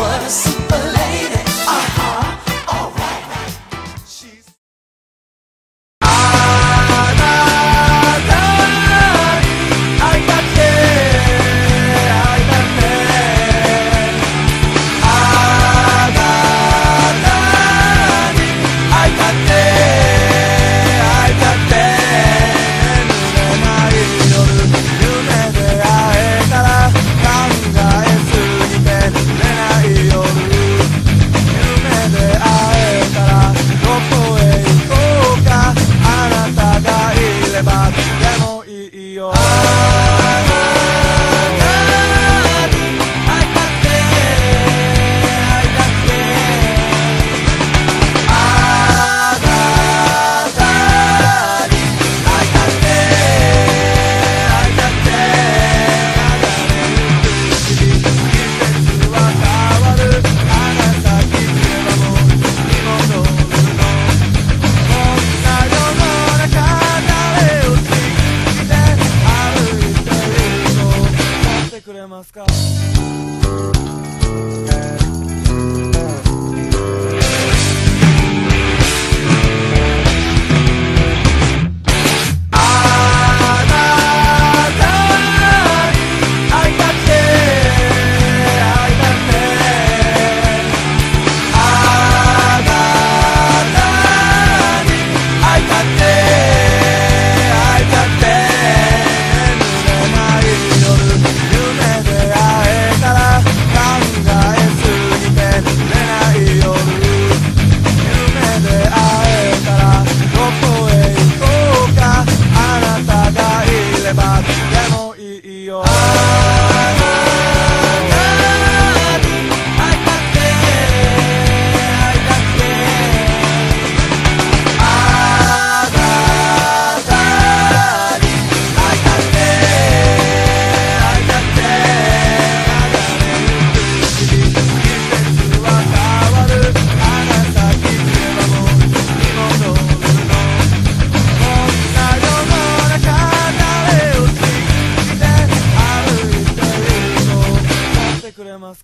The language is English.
was Yeah,